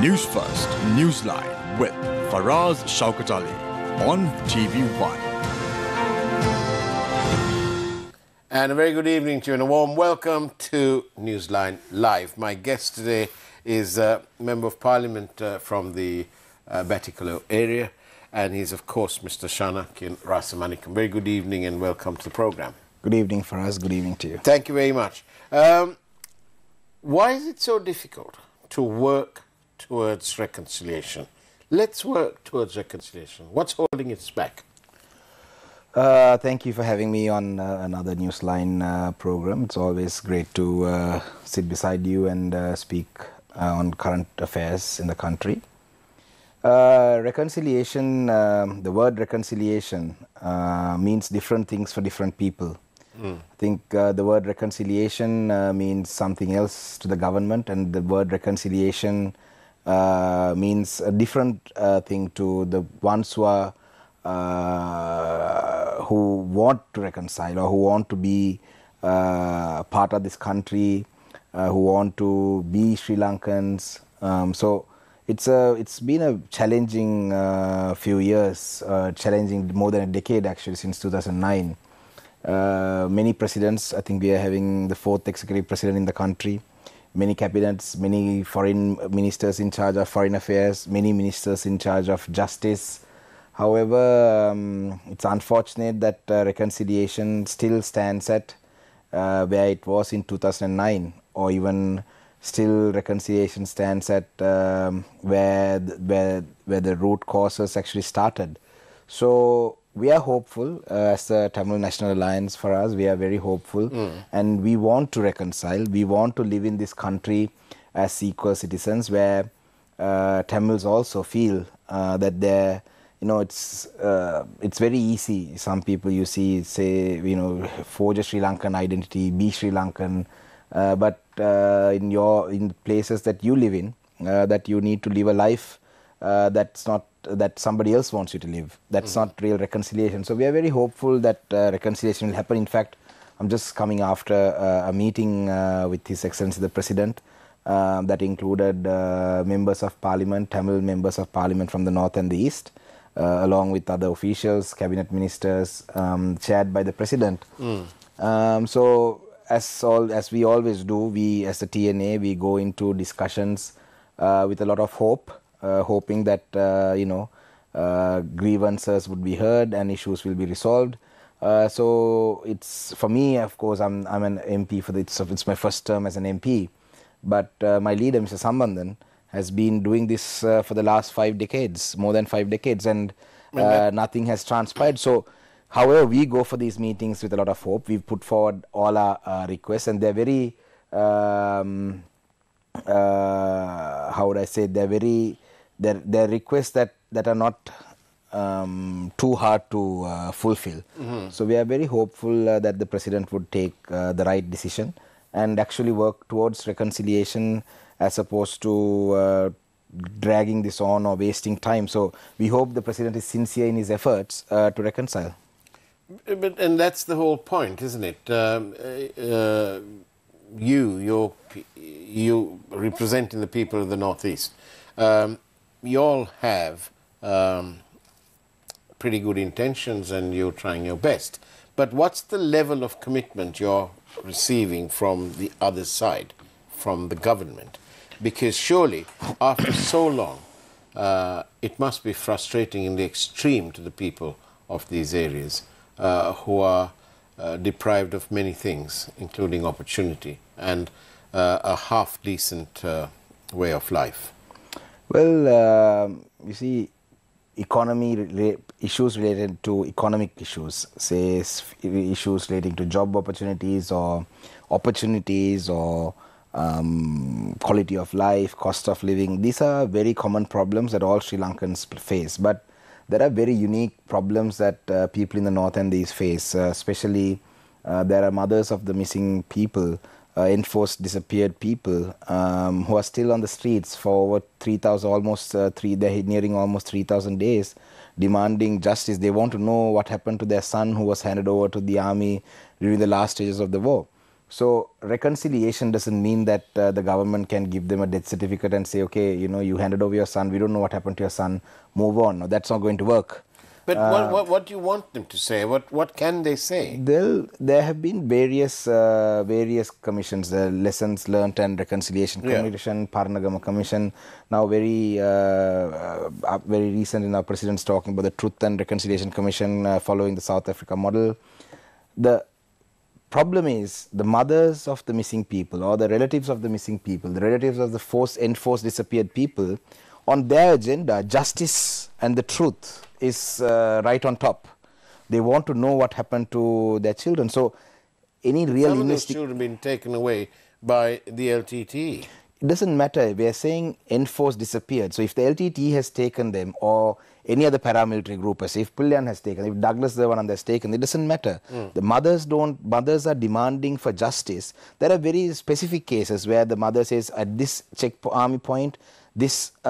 News First, Newsline with Faraz Shaukat Ali on TV1. And a very good evening to you and a warm welcome to Newsline Live. My guest today is a Member of Parliament uh, from the uh, Batticaloa area, and he's, of course, Mr. Shanakiyan Rasamanickam. Very good evening and welcome to the program. Good evening for us. Good evening to you. Thank you very much. Um, why is it so difficult to work towards reconciliation? Let's work towards reconciliation. What's holding us back? Uh, thank you for having me on uh, another Newsline uh, program. It's always great to uh, sit beside you and uh, speak on current affairs in the country. reconciliation, um, the word reconciliation means different things for different people. I think the word reconciliation means something else to the government, and the word reconciliation means a different thing to the ones who are uh, who want to reconcile or who want to be uh, part of this country, uh, who want to be Sri Lankans. Um, so it's a it's been a challenging uh, few years, uh, challenging more than a decade actually since 2009. Uh, many presidents, I think we are having the fourth executive president in the country. Many cabinets, many foreign ministers in charge of foreign affairs, many ministers in charge of justice, However, um, it's unfortunate that uh, reconciliation still stands at uh, where it was in 2009, or even still reconciliation stands at um, where the, where where the root causes actually started. So we are hopeful uh, as the Tamil National Alliance. For us, we are very hopeful, mm. and we want to reconcile. We want to live in this country as equal citizens, where uh, Tamils also feel uh, that they're you know it's uh, it's very easy some people you see say you know forge a sri lankan identity be sri lankan but uh, in your in places that you live in uh, that you need to live a life uh, that's not that somebody else wants you to live that's mm. not real reconciliation so we are very hopeful that uh, reconciliation will happen in fact i'm just coming after a meeting with his excellency the president that included members of parliament tamil members of parliament from the north and the east uh, along with other officials, cabinet ministers, um, chaired by the president. Mm. Um, so as all as we always do, we as the TNA we go into discussions uh, with a lot of hope, uh, hoping that uh, you know uh, grievances would be heard and issues will be resolved. Uh, so it's for me, of course, I'm I'm an MP for the, it's, it's my first term as an MP, but my leader, Mr. Sampanthan, has been doing this uh, for the last five decades, more than five decades, and uh, nothing has transpired. So, however, we go for these meetings with a lot of hope. We've put forward all our uh, requests, and they're very, um, uh, how would I say, they're very, they're, they're requests that, that are not um, too hard to uh, fulfill. Mm-hmm. So, we are very hopeful uh, that the president would take the right decision and actually work towards reconciliation as opposed to uh, dragging this on or wasting time. So we hope the president is sincere in his efforts uh, to reconcile. But and that's the whole point, isn't it? Um, uh, you, you you representing the people of the northeast, um, you all have um, pretty good intentions, and you're trying your best. But what's the level of commitment you're receiving from the other side, from the government? Because surely, after so long, uh, it must be frustrating in the extreme to the people of these areas uh, who are uh, deprived of many things, including opportunity and uh, a half decent uh, way of life. Well, um, you see, economy issues related to economic issues, say issues relating to job opportunities or opportunities or um, quality of life, cost of living. These are very common problems that all Sri Lankans face. But there are very unique problems that uh, people in the north and east face, uh, especially uh, there are mothers of the missing people enforced disappeared people um, who are still on the streets for over 3,000, almost three, they're nearing almost 3,000 days, demanding justice. They want to know what happened to their son who was handed over to the army during the last stages of the war. So reconciliation doesn't mean that uh, the government can give them a death certificate and say, okay, you know, you handed over your son. We don't know what happened to your son. Move on. No, that's not going to work. But what, what, what do you want them to say? What, what can they say? There, there have been various uh, various commissions, the Lessons Learned and Reconciliation Yeah. Commission, Paranagama Commission. Now, very uh, uh, very recent in our president's talking about the Truth and Reconciliation Commission uh, following the South Africa model. The problem is the mothers of the missing people or the relatives of the missing people, the relatives of the forced enforced disappeared people, on their agenda, justice and the truth is uh, right on top. They want to know what happened to their children. So, any real Some of those children been taken away by the LTT. it doesn't matter. We are saying enforced disappeared. So if the LTT has taken them or any other paramilitary group, as if Pillayan has taken, if Douglas Devananda has taken, it doesn't matter. The mothers don't. Mothers are demanding for justice. There are very specific cases where the mother says, at this check army point, this uh,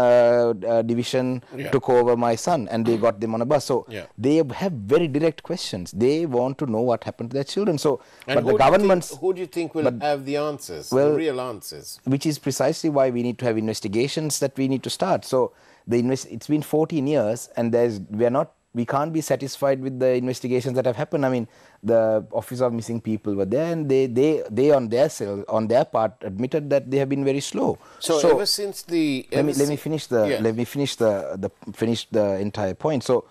uh, division Yeah. took over my son, and they got them on a bus. So Yeah. they have very direct questions. They want to know what happened to their children. So, And but the you think- governments who do you think will but- have the answers, the real answers? which is precisely why we need to have investigations that we need to start. So the invest- it's been 14 years, and there's we are not we can't be satisfied with the investigations that have happened. I mean, the Office of Missing People were there, and they they they on their self, on their part admitted that they have been very slow. So, ever since the let me let me finish the Yeah. let me finish the the finish the entire point. So,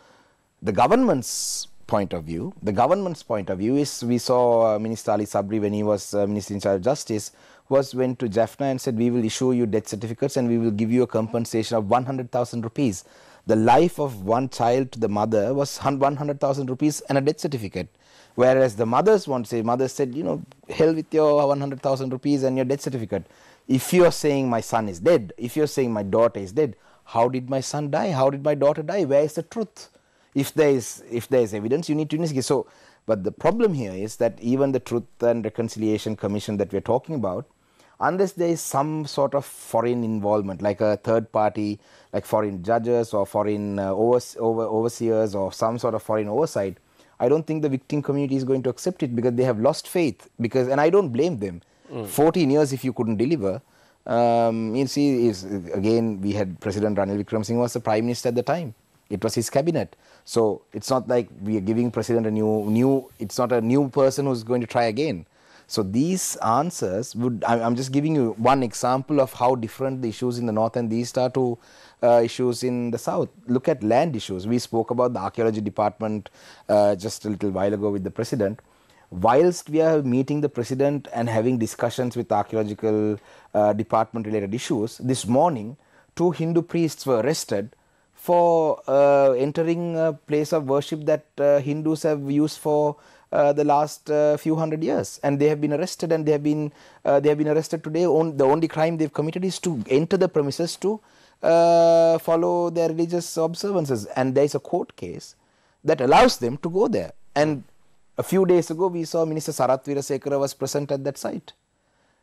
the government's point of view, the government's point of view is we saw uh, Minister Ali Sabri when he was uh, Minister in charge of Justice was went to Jaffna and said we will issue you death certificates and we will give you a compensation of 100,000 rupees. The life of one child to the mother was 100,000 rupees and a death certificate. Whereas the mothers want to say, mothers said, you know, hell with your 100,000 rupees and your death certificate. If you're saying my son is dead, if you're saying my daughter is dead, how did my son die? How did my daughter die? Where is the truth? If there is, if there is evidence, you need to investigate. So, but the problem here is that even the Truth and Reconciliation Commission that we're talking about, unless there is some sort of foreign involvement, like a third party, like foreign judges or foreign uh, over, overseers or some sort of foreign oversight, I don't think the victim community is going to accept it because they have lost faith. Because, and I don't blame them. 14 years if you couldn't deliver. Um, you see, is again we had President Ranil Wickremesinghe was the prime minister at the time. It was his cabinet. So it's not like we are giving president a new new. It's not a new person who's going to try again. So these answers would. I- I'm just giving you one example of how different the issues in the north and the east are to uh, issues in the south. Look at land issues. We spoke about the archaeology department uh, just a little while ago with the president. Whilst we are meeting the president and having discussions with archaeological uh, department related issues, this morning two Hindu priests were arrested for uh, entering a place of worship that uh, Hindus have used for uh, the last uh, few hundred years, and they have been arrested. And they have been uh, they have been arrested today. On, the only crime they've committed is to enter the premises to uh, follow their religious observances, and there is a court case that allows them to go there. And a few days ago, we saw Minister Sarath Weerasekara was present at that site.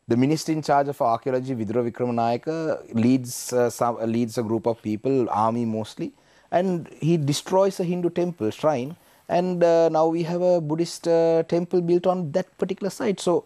The minister in charge of archaeology, Vidura Wickramanayaka, leads uh, some, leads a group of people, army mostly, and he destroys a Hindu temple shrine. And uh, now we have a Buddhist uh, temple built on that particular site. So,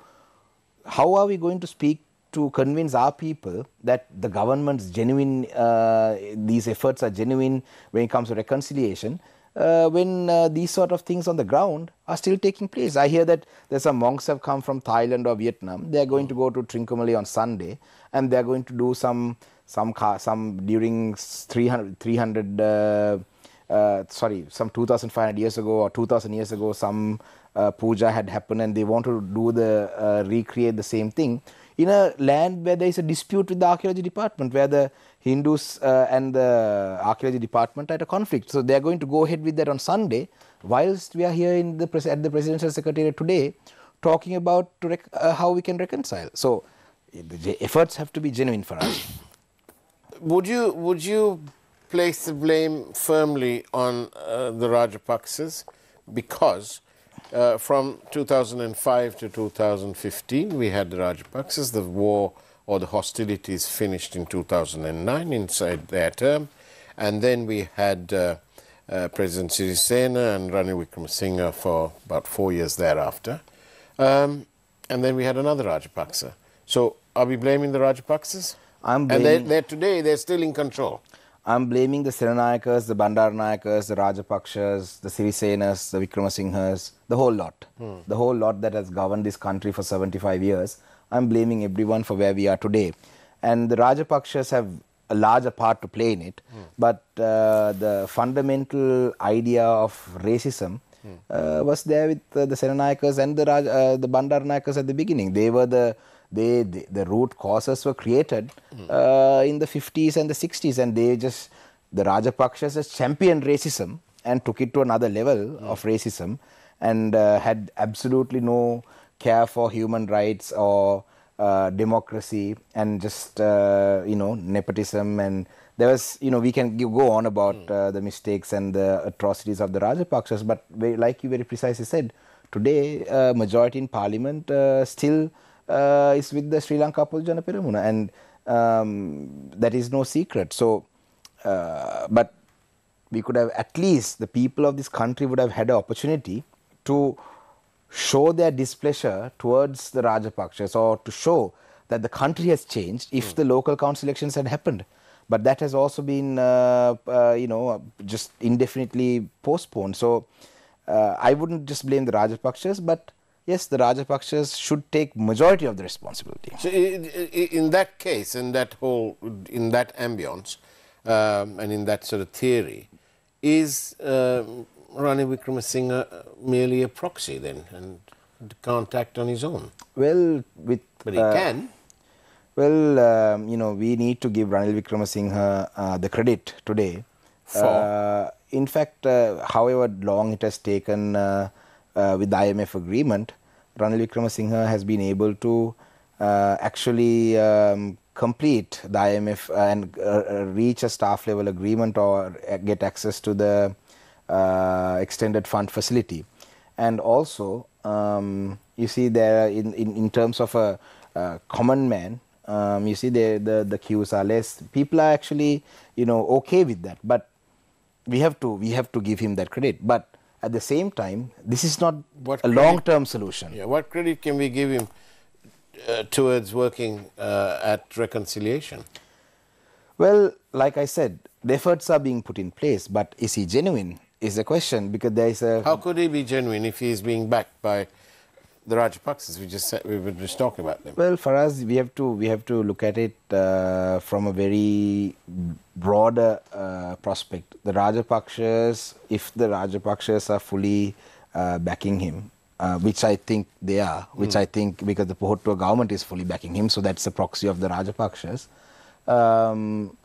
how are we going to speak to convince our people that the government's genuine, uh, these efforts are genuine when it comes to reconciliation, uh, when uh, these sort of things on the ground are still taking place? I hear that there's some monks have come from Thailand or Vietnam. They are going to go to Trincomalee on Sunday, and they are going to do some some car, some during 300 300. Uh, sorry, some 2,500 years ago or 2,000 years ago, some uh, puja had happened and they want to do the uh, recreate the same thing in a land where there is a dispute with the archaeology department, where the Hindus uh, and the archaeology department are at a conflict. So they are going to go ahead with that on Sunday, whilst we are here in the at the presidential secretariat today, talking about uh, how we can reconcile. So the efforts have to be genuine for us. Would you would you place the blame firmly on uh, the Rajapaksas because uh, from 2005 to 2015, we had the Rajapaksas. The war or the hostilities finished in 2009 inside their term. And then we had uh, uh, President Sirisena and Ranil Wickremesinghe for about four years thereafter. Um, and then we had another Rajapaksa. So are we blaming the Rajapaksas? I'm and they're, blaming- they're today they're still in control. I'm blaming the Senanayakas, the Bandaranayakas, the Rajapakshas, the Sirisenas, the Vikramasinghas, the whole lot. The whole lot that has governed this country for 75 years. I'm blaming everyone for where we are today. And the Rajapakshas have a larger part to play in it. But uh, the fundamental idea of racism uh, was there with uh, the Senanayakas and the, Raj, uh, the Bandaranayakas at the beginning. They were the they, the the root causes were created uh, in the 50s and the 60s and they just the Rajapakshas just championed racism and took it to another level of racism and uh, had absolutely no care for human rights or uh, democracy and just uh, you know nepotism. And there was you know we can go on about uh, the mistakes and the atrocities of the Rajapakshas but very, like you very precisely said today uh, majority in parliament uh, still uh, is with the Sri Lanka Peramuna and um, that is no secret so uh, but we could have at least the people of this country would have had an opportunity to show their displeasure towards the Rajapakshas or to show that the country has changed if the local council elections had happened. But that has also been, uh, uh, you know, just indefinitely postponed. So uh, I wouldn't just blame the Rajapakshas, but yes, the Rajapakshas should take majority of the responsibility. So in that case, in that whole, in that ambience, um, and in that sort of theory, is um Ranil Wickremesinghe uh, merely a proxy then, and can't act on his own? Well, with But he uh, can. Well, um, you know, we need to give Ranil Wickremesinghe uh, the credit today. For? Uh, in fact, uh, however long it has taken uh, uh, with the IMF agreement, Ranil Wickremesinghe has been able to uh, actually um, complete the IMF and uh, uh, reach a staff level agreement or uh, get access to the uh, extended fund facility. And also, um, you see, there in, in, in terms of a, a common man, um, you see, the, the the queues are less. People are actually, you know, okay with that. But we have to we have to give him that credit. But at the same time, this is not What a credit- long term solution. Yeah, what credit can we give him uh, towards working uh, at reconciliation? Well, like I said, the efforts are being put in place, but is he genuine? Is the question because there is a How could he be genuine if he is being backed by the Rajapaksas? We just said, we were just talking about them. Well, for us, we have to we have to look at it uh, from a very broader uh, prospect. The Rajapakshas, if the Rajapakshas are fully uh, backing him, uh, which I think they are, which I think because the Pohottuwa government is fully backing him, so that's the proxy of the Rajapakshas. Um,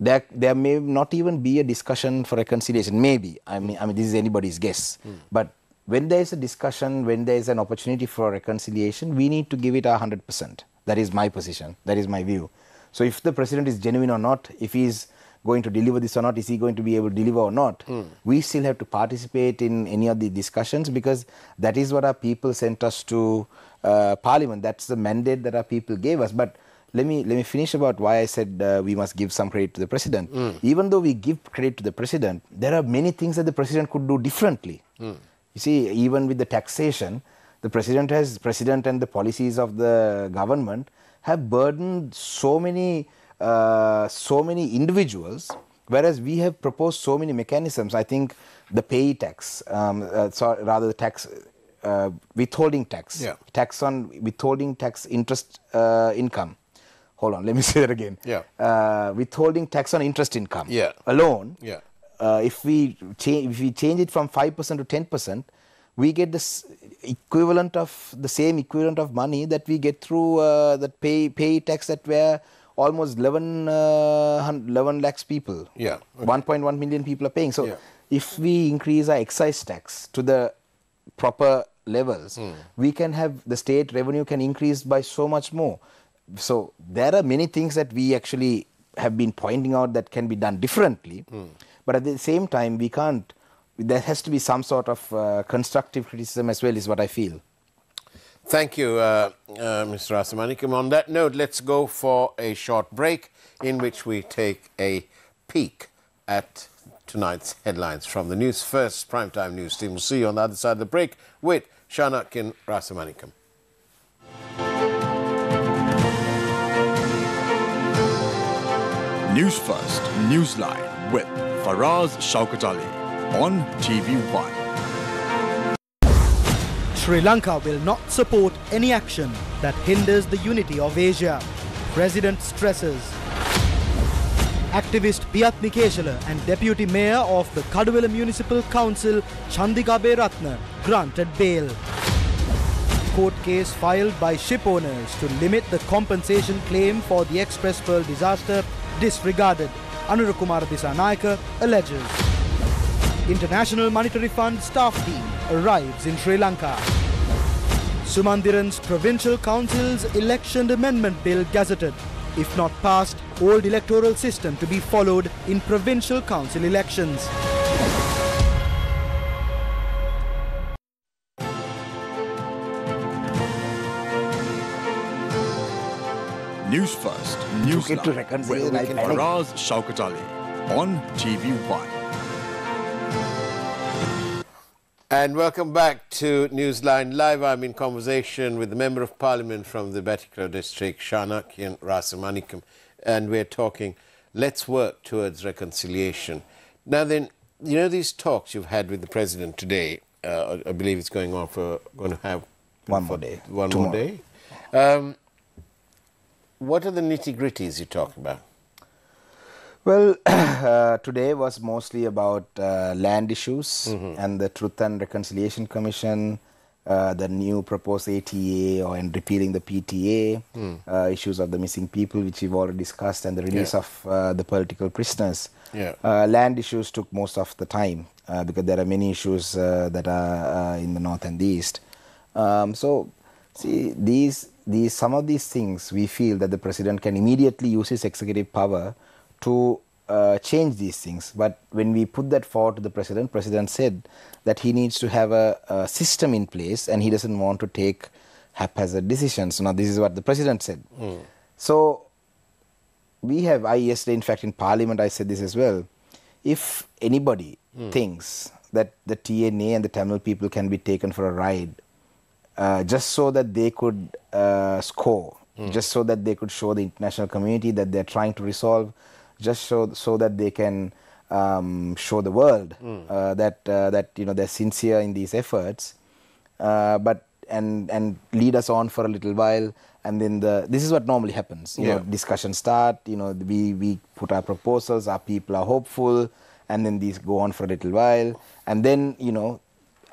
there, there may not even be a discussion for reconciliation. Maybe. I mean, I mean, this is anybody's guess. But when there is a discussion, when there is an opportunity for reconciliation, we need to give it hundred percent. That is my position. That is my view. So, if the president is genuine or not, if he is going to deliver this or not, is he going to be able to deliver or not? We still have to participate in any of the discussions because that is what our people sent us to uh, Parliament. That's the mandate that our people gave us. But let me let me finish about why I said uh, we must give some credit to the president. Even though we give credit to the president, there are many things that the president could do differently. You see, even with the taxation, the president has president and the policies of the government have burdened so many uh, so many individuals, whereas we have proposed so many mechanisms. I think the pay tax, um, uh, so rather the tax uh, withholding tax, Yeah. tax on withholding tax interest uh, income. Hold on, let me say that again. Yeah. Uh, withholding tax on interest income. Yeah. Alone. Yeah. Uh, if we change, if we change it from five percent to ten percent, we get this equivalent of the same equivalent of money that we get through uh, that pay pay tax that were almost 11, uh, 11 lakhs people. Yeah, okay. 1.1 million people are paying. So Yeah. if we increase our excise tax to the proper levels, Hmm. we can have the state revenue can increase by so much more. So there are many things that we actually have been pointing out that can be done differently. Hmm. But at the same time, we can't there has to be some sort of uh, constructive criticism as well, is what I feel. Thank you, uh, uh, Mr. Rasamanickam. On that note, let's go for a short break in which we take a peek at tonight's headlines from the News First Primetime News team. We'll see you on the other side of the break with Shanakiyan Rasamanickam. News First Newsline with Faraz Shaukat Ali on TV1. Sri Lanka will not support any action that hinders the unity of Asia, President stresses. Activist Piyat Nikeshala and Deputy Mayor of the Kaduwela Municipal Council Chandika Ratna granted bail. Court case filed by ship owners to limit the compensation claim for the X-Press Pearl disaster disregarded, Anura Kumara Dissanayake alleges. International Monetary Fund staff team arrives in Sri Lanka. Sumanthiran's Provincial Council's Election Amendment Bill gazetted. If not passed, old electoral system to be followed in provincial council elections. News First Took it to Newsline reconcile, with I. Faraz Shaukat Ali on TV1. And welcome back to Newsline Live. I'm in conversation with the Member of Parliament from the Batikro district, Shanakiyan Rasamanickam, and we're talking, let's work towards reconciliation. Now then, you know these talks you've had with the President today, uh, I believe it's going on for, going to have... One for more day. One more day. Um, what are the nitty-gritties you're talking about? Well, uh, today was mostly about uh, land issues and the Truth and Reconciliation Commission, uh, the new proposed ATA or and repealing the PTA, uh, issues of the missing people, which we've already discussed, and the release Yeah. of uh, the political prisoners. Yeah. Uh, land issues took most of the time uh, because there are many issues uh, that are uh, in the north and the east. Um, so, see, these, these, some of these things we feel that the president can immediately use his executive power to uh, change these things. But when we put that forward to the president, president said that he needs to have a, a system in place and he doesn't want to take haphazard decisions. Now, this is what the president said. So, we have i yesterday in fact in parliament i said this as well if anybody thinks that the tna and the tamil people can be taken for a ride uh, just so that they could uh, score just so that they could show the international community that they're trying to resolve just so so that they can um, show the world uh, that uh, that you know they're sincere in these efforts. Uh, but and and lead us on for a little while and then the this is what normally happens. You know Yeah. discussions start you know we we put our proposals our people are hopeful and then these go on for a little while and then you know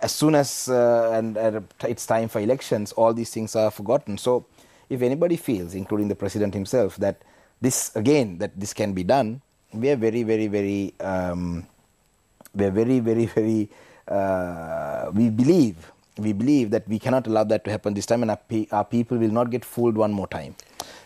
as soon as uh, and, and it's time for elections all these things are forgotten so if anybody feels including the president himself that this again that this can be done we are very very very um, we are very very very uh, we believe we believe that we cannot allow that to happen this time and our, pe- our people will not get fooled one more time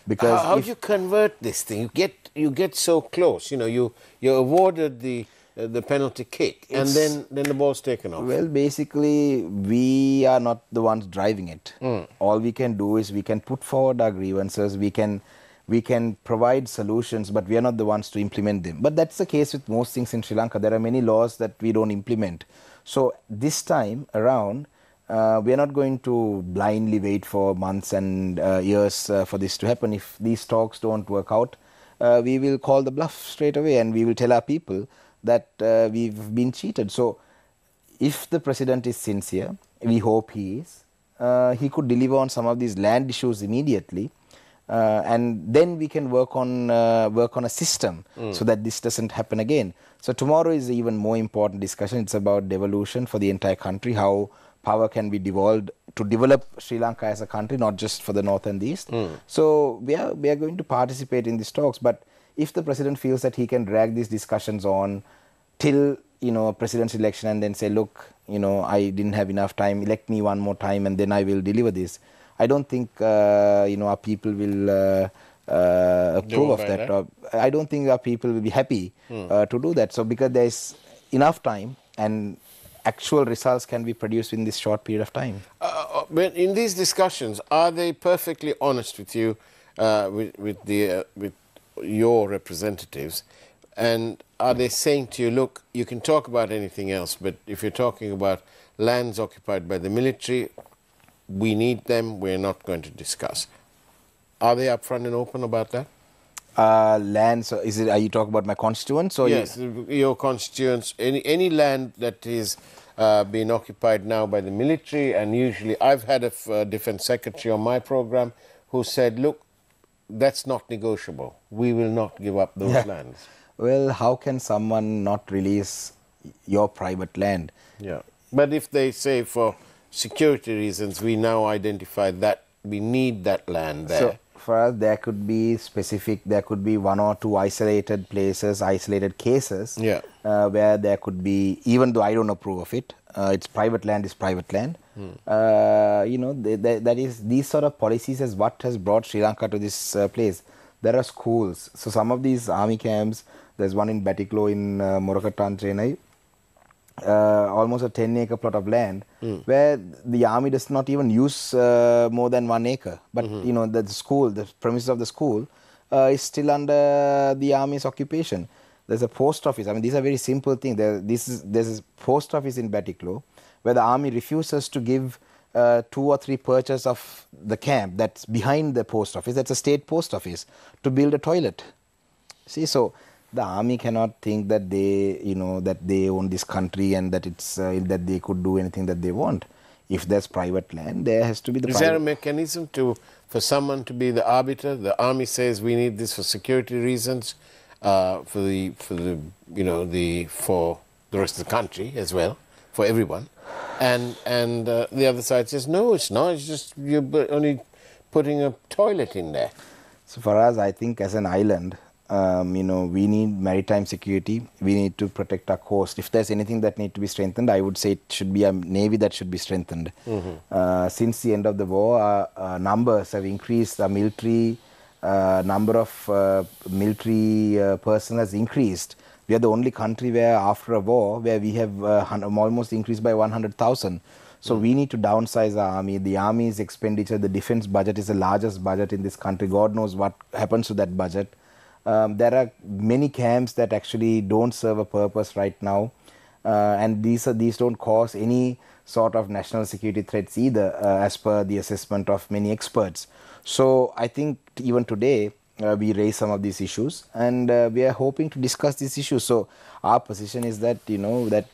because how, how do you convert this thing? You get you get so close. You know, you you're awarded the uh, the penalty kick, and then then the ball's taken off. Well, basically, we are not the ones driving it. All we can do is we can put forward our grievances. We can we can provide solutions, but we are not the ones to implement them. But that's the case with most things in Sri Lanka. There are many laws that we don't implement. So this time around, uh, we are not going to blindly wait for months and uh, years uh, for this to happen. If these talks don't work out, uh, we will call the bluff straight away and we will tell our people that uh, we've been cheated. So if the president is sincere, we hope he is, uh, he could deliver on some of these land issues immediately. Uh, and then we can work on uh, work on a system so that this doesn't happen again. So tomorrow is an even more important discussion. It's about devolution for the entire country, how power can be devolved to develop Sri Lanka as a country, not just for the north and the east. So we are we are going to participate in these talks. But if the president feels that he can drag these discussions on till you know a president's election and then say look you know i didn't have enough time. Elect me one more time and then i will deliver this. I don't think uh, you know our people will uh, uh, approve of that. that? or i don't think our people will be happy uh, to do that. So because there's enough time and actual results can be produced in this short period of time. Uh, uh, but in these discussions, are they perfectly honest with you, uh, with, with, the, uh, with your representatives? And are they saying to you, look, you can talk about anything else, but if you're talking about lands occupied by the military, we need them, we're not going to discuss. Are they upfront and open about that? Uh, lands, is it, are you talking about my constituents? Or yes, you? your constituents, any, any land that is uh, being occupied now by the military, and usually I've had a uh, defense secretary on my program who said, look, that's not negotiable. We will not give up those yeah. lands. Well, how can someone not release your private land? Yeah. But if they say for security reasons, we now identify that we need that land there. So for us, there could be specific, there could be one or two isolated places, isolated cases, yeah. uh, where there could be, even though I don't approve of it, uh, it's private land is private land. Hmm. Uh, you know, they, they, that is these sort of policies is what has brought Sri Lanka to this uh, place. There are schools. So some of these army camps, there's one in Batiklo in uh, Morakottanchenai, uh, almost a 10 acre plot of land mm. where the army does not even use uh, more than one acre. But mm-hmm. you know, the school, the premises of the school uh, is still under the army's occupation. There's a post office. I mean, these are very simple things. There, this is, there's a post office in Batiklo where the army refuses to give uh, two or three perches of the camp that's behind the post office, that's a state post office, to build a toilet. See, so the army cannot think that they you know that they own this country and that it's uh, that they could do anything that they want if there's private land there has to be the is there a mechanism to for someone to be the arbiter the army says we need this for security reasons uh, for the for the you know the for the rest of the country as well for everyone and and uh, the other side says no it's not it's just you're only putting a toilet in there so for us i think as an island um, you know, we need maritime security. We need to protect our coast. If there's anything that need to be strengthened, I would say it should be a navy that should be strengthened. Mm-hmm. Uh, since the end of the war, our, our numbers have increased. Our military uh, number of uh, military uh, personnel has increased. We are the only country where, after a war, where we have uh, almost increased by 100,000. So we need to downsize our army. The army's expenditure, the defense budget is the largest budget in this country. God knows what happens to that budget. Um, there are many camps that actually don't serve a purpose right now, uh, and these are, these don't cause any sort of national security threats either, uh, as per the assessment of many experts. So I think even today uh, we raise some of these issues, and uh, we are hoping to discuss these issues. So our position is that you know that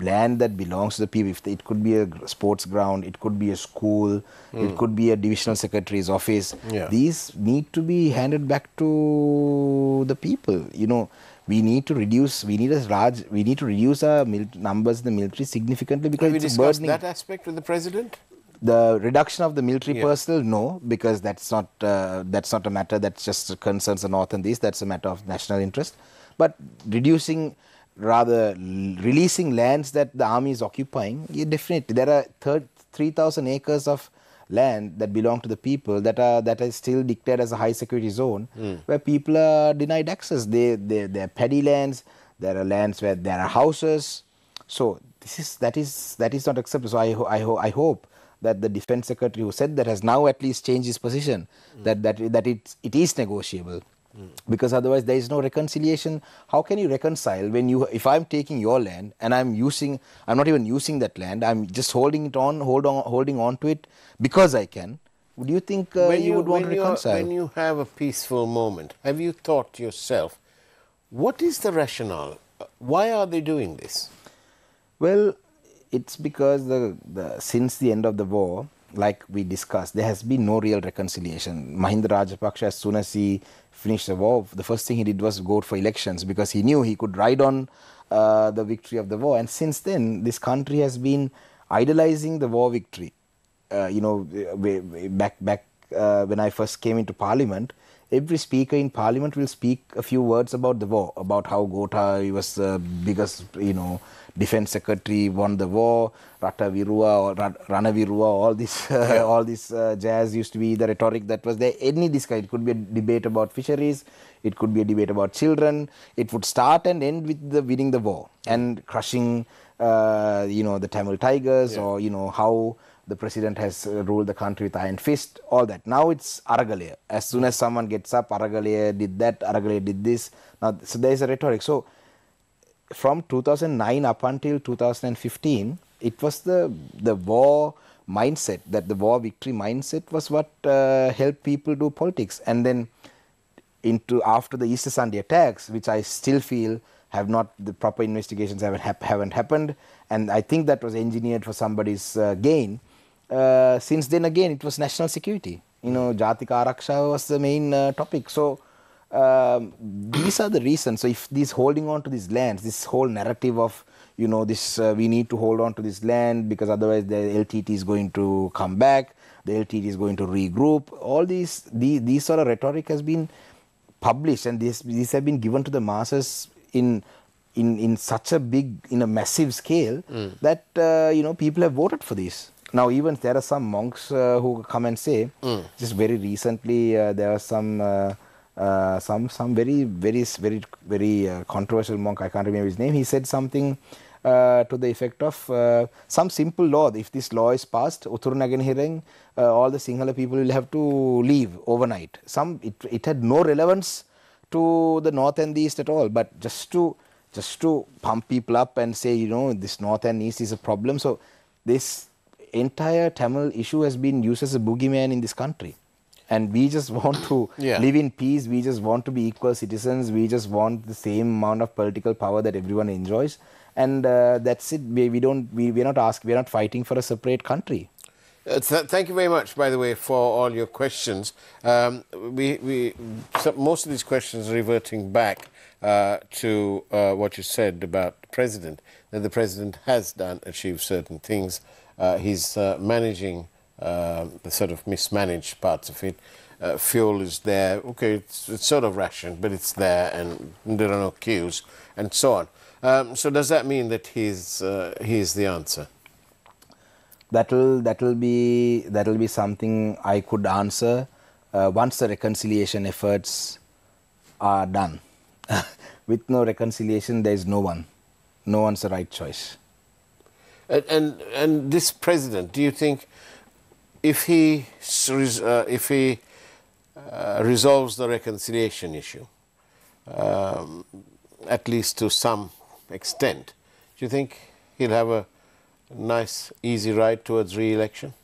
land that belongs to the people. If it could be a sports ground, it could be a school, mm. it could be a divisional secretary's office. Yeah. These need to be handed back to the people. You know, we need to reduce. We need a large. We need to reduce our numbers in the military significantly because Have we discussed that aspect with the president? The reduction of the military yeah. personnel, no, because that's not uh, that's not a matter that just concerns the north and east. That's a matter of national interest. But reducing rather releasing lands that the army is occupying, yeah, definitely there are 3,000 acres of land that belong to the people that are that is still declared as a high security zone mm. where people are denied access. They they they are paddy lands. There are lands where there are houses. So this is that is that is not acceptable. So I ho- I, ho- I hope that the defense secretary who said that has now at least changed his position mm. that that that it it is negotiable Mm. Because otherwise there is no reconciliation. How can you reconcile when you, if I'm taking your land and I'm using, I'm not even using that land, I'm just holding it on, hold on, holding on to it because I can. Would you think uh, you, you, would want to reconcile? When you have a peaceful moment, have you thought yourself, what is the rationale? Why are they doing this? Well, it's because the, the since the end of the war, like we discussed, there has been no real reconciliation. Mahinda Rajapaksa, as soon as he finished the war, the first thing he did was go for elections because he knew he could ride on uh, the victory of the war. And since then, this country has been idolizing the war victory. Uh, you know, back back uh, when I first came into parliament, every speaker in parliament will speak a few words about the war, about how Gota was the biggest, you know, defense secretary won the war, Rata Virua or Rana Virua, all this, uh, yeah. all this uh, jazz used to be the rhetoric that was there. Any this kind, it could be a debate about fisheries, it could be a debate about children. It would start and end with the winning the war and crushing uh, you know, the Tamil Tigers or, you know, how the president has uh, ruled the country with iron fist, all that. Now it's Aragalaya. As soon as someone gets up, Aragalaya did that, Aragalaya did this. Now, so there is a rhetoric. So from 2009 up until 2015, it was the the war mindset, that the war victory mindset was what uh, helped people do politics. And then into after the Easter Sunday attacks, which I still feel have not the proper investigations haven't hap- haven't happened, and I think that was engineered for somebody's uh, gain. Uh, since then, again, it was national security. You know, Jatika Araksha was the main uh, topic. So um, these are the reasons. So if this holding on to these lands, this whole narrative of you know this uh, we need to hold on to this land because otherwise the LTT is going to come back, the LTT is going to regroup. All these these, these sort of rhetoric has been published and these these have been given to the masses in in in such a big in a massive scale that uh, you know people have voted for this. Now even there are some monks uh, who come and say just very recently uh, there are some. Uh, uh, some some very very very very uh, controversial monk I can't remember his name he said something uh, to the effect of uh, some simple law if this law is passed Uthurunaganehiren uh, all the Sinhala people will have to leave overnight. Some it, it had no relevance to the north and the east at all but just to just to pump people up and say you know this north and east is a problem. So this entire Tamil issue has been used as a boogeyman in this country and we just want to Yeah. live in peace we just want to be equal citizens we just want the same amount of political power that everyone enjoys and uh, that's it we, we don't we, we're not asking we're not fighting for a separate country Uh, th- thank you very much, by the way, for all your questions. Um, we, we, most of these questions are reverting back uh, to uh, what you said about the president, that the president has done, achieved certain things. Uh, he's uh, managing uh, the sort of mismanaged parts of it. Uh, fuel is there. Okay, it's, it's sort of rationed, but it's there, and there are no queues, and so on. Um, so does that mean that he's, uh, he's the answer? that'll that'll be that'll be something I could answer uh, once the reconciliation efforts are done. With no reconciliation, there is no one. No one's the right choice. And, and and this president, do you think, if he uh, if he uh, resolves the reconciliation issue, um, at least to some extent, do you think he'll have a nice, easy ride towards re-election?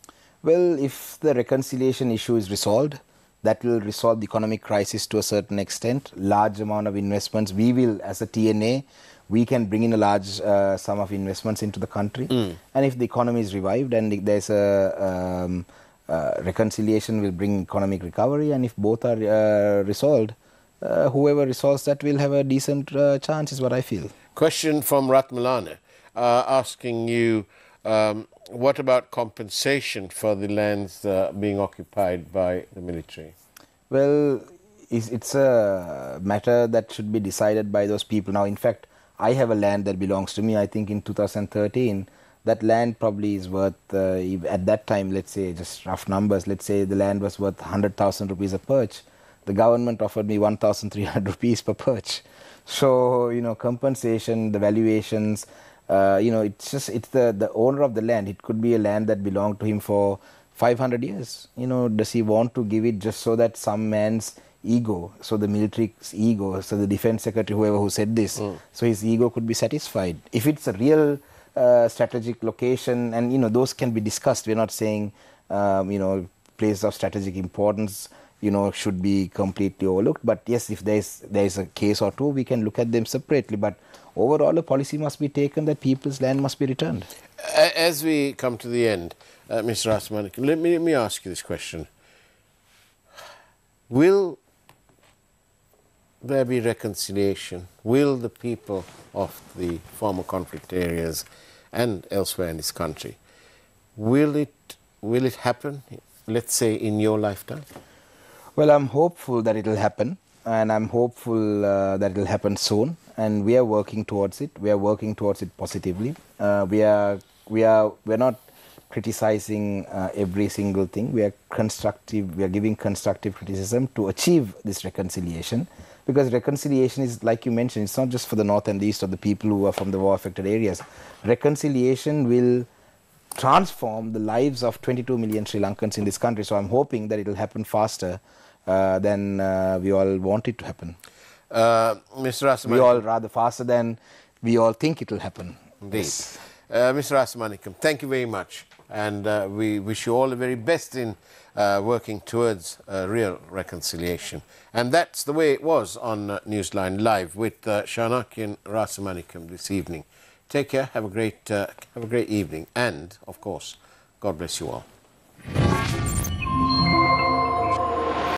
Well, if the reconciliation issue is resolved, that will resolve the economic crisis to a certain extent. Large amount of investments. We will, as a TNA, we can bring in a large uh, sum of investments into the country. And if the economy is revived and there's a um, uh, reconciliation, will bring economic recovery. And if both are uh, resolved, uh, whoever resolves that will have a decent uh, chance, is what I feel. Question from Ratmalana uh, asking you um, what about compensation for the lands uh, being occupied by the military? Well, it's, it's a matter that should be decided by those people. Now, in fact, I have a land that belongs to me. I think in 2013, that land probably is worth, uh, at that time, let's say, just rough numbers, let's say the land was worth 100,000 rupees a perch. The government offered me 1,300 rupees per perch. So, you know, compensation, the valuations, uh, you know, it's just, it's the, the owner of the land. It could be a land that belonged to him for 500 years. You know, does he want to give it just so that some man's ego, so the military's ego, so the defense secretary, whoever who said this, so his ego could be satisfied. If it's a real uh, strategic location, and you know, those can be discussed. We're not saying, um, you know, place of strategic importance, you know, should be completely overlooked. But yes, if there's there's a case or two, we can look at them separately. But overall, a policy must be taken that people's land must be returned. As we come to the end, uh, Mr. Rasmanik, let me, let me ask you this question. Will there be reconciliation? Will the people of the former conflict areas and elsewhere in this country, will it, will it happen, let's say, in your lifetime? Well, I'm hopeful that it will happen, and I'm hopeful uh, that it will happen soon. And we are working towards it. We are working towards it positively. Uh, we are we are we're not criticizing uh, every single thing. We are constructive. We are giving constructive criticism to achieve this reconciliation. Because reconciliation is, like you mentioned, it's not just for the north and the east or the people who are from the war affected areas. Reconciliation will transform the lives of 22 million Sri Lankans in this country. So I'm hoping that it will happen faster uh, than uh, we all want it to happen. Uh, Mr. Rasamanickam. We all rather faster than we all think it will happen. Indeed. Yes. Uh, Mr. Rasamanickam, thank you very much. And uh, we wish you all the very best in uh, working towards real reconciliation. And that's the way it was on uh, Newsline Live with uh, Shanakiyan Rasamanickam this evening. Take care, have a great, uh, have a great evening, and, of course, God bless you all.